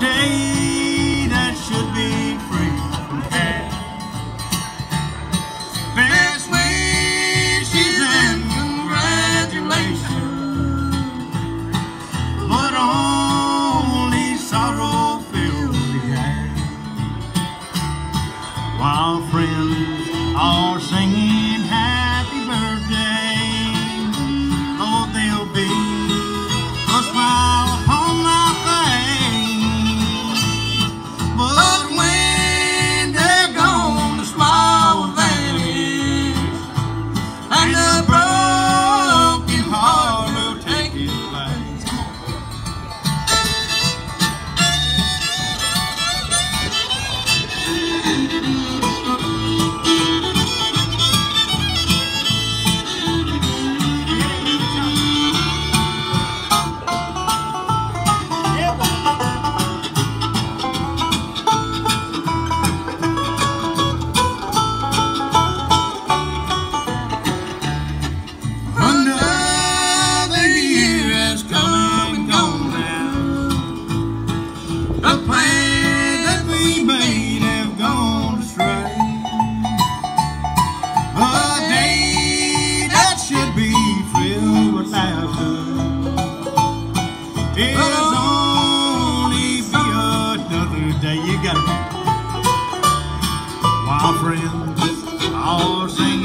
day that should be free from care. Best wishes and congratulations, but only sorrow fills the air. While friends are singing. day you go. My friends are sing.